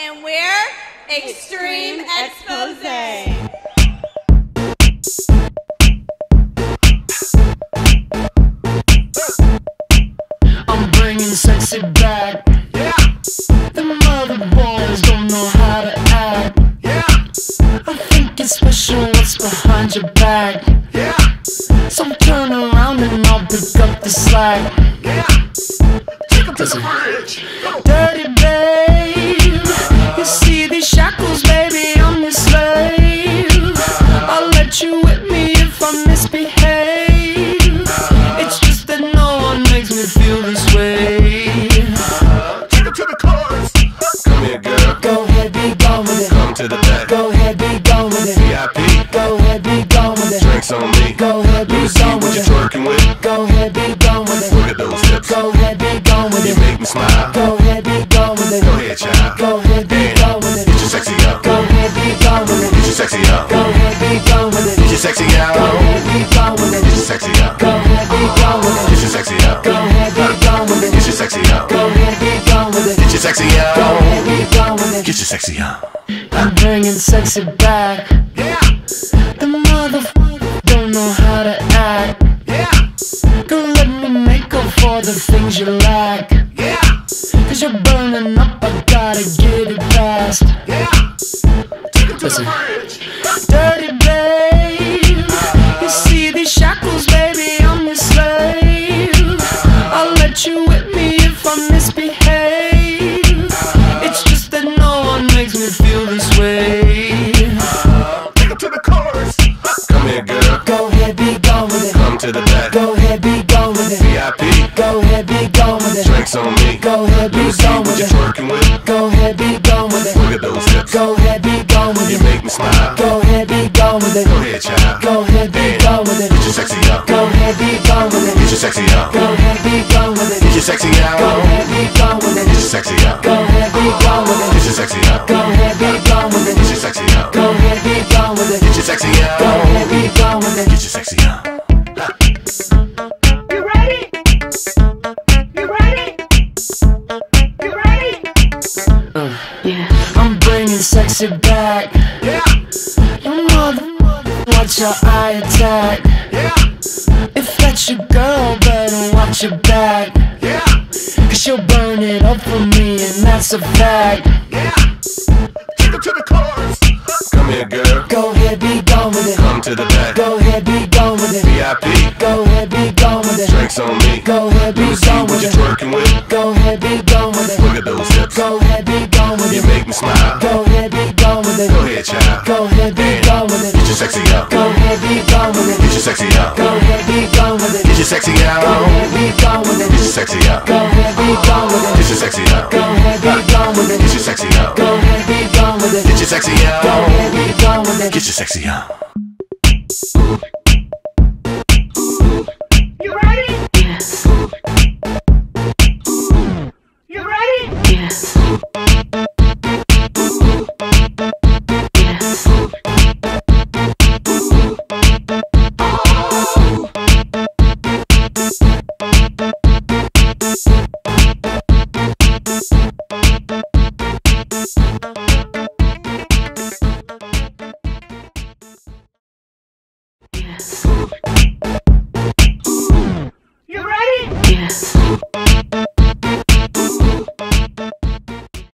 And we're Extreme Exposé. I'm bringing sexy back. Yeah, The mother boys don't know how to act. yeah, I think it's special what's behind your back. yeah, So turn around and I'll pick up the slack. yeah. Take Take 'em to the bridge. Drinks on me. Go ahead, be gone with it. twerking with. Go ahead, be gone with it. Look at those hips. Go ahead, be gone with it. You make me smile. Go ahead, be gone with it. Go ahead, child. Go ahead, be gone with it. Get your sexy up. Go ahead, be gone with it. Get your sexy up. Go ahead, be gone with it. Get your sexy Go ahead, be gone with it. Get your sexy up. Go ahead, be gone with Get it. your sexy up. Go ahead, be gone with Get it. your sexy up. Go ahead, be gone with it. Get your sexy Go ahead, be gone with it. Get your sexy up. I'm bringing sexy back. Act. yeah, let me make up for the things you lack. yeah, Cause you're burning up, I gotta get it fast. yeah. Take 'em to the Listen. bridge. Come to the back. Go ahead, be gone with it. VIP. Go ahead, be gone with it. Drinks on me. Go ahead, be gone with it. twerking with. Go ahead, be gone with it. Look at those hips. Go ahead, be gone with it. You make me smile. Go ahead, be gone with it. Go ahead, child. Go ahead, be gone with it. Get your sexy up. Go ahead, be gone with Get it. your sexy up. Go ahead, be gone with Get it. your sexy Go ahead, be gone with it. Get your sexy up. Go ahead, be gone with Get it. your sexy up. I'm bringing sexy back. Yeah, Your mother, watch your eye attack. yeah, If that's your girl, better watch your back. yeah, Cause she'll burn it up for me, and that's a fact. yeah. Take 'em to the chorus. Come here, girl. Go ahead, be gone with it. Come to the back. Go ahead, be gone with it. VIP. Go ahead, be gone with it. Drinks on me. Go ahead, be me see gone what with you're it. twerking with. Go ahead, be gone with it. Get your sexy Go out. ahead, be gone with Get your sexy up. Go ahead, be gone with Get your sexy up. Go ahead, be gone with Get your sexy up. Go ahead, be gone with Get it. your sexy Go out. ahead, be gone with Get your sexy up.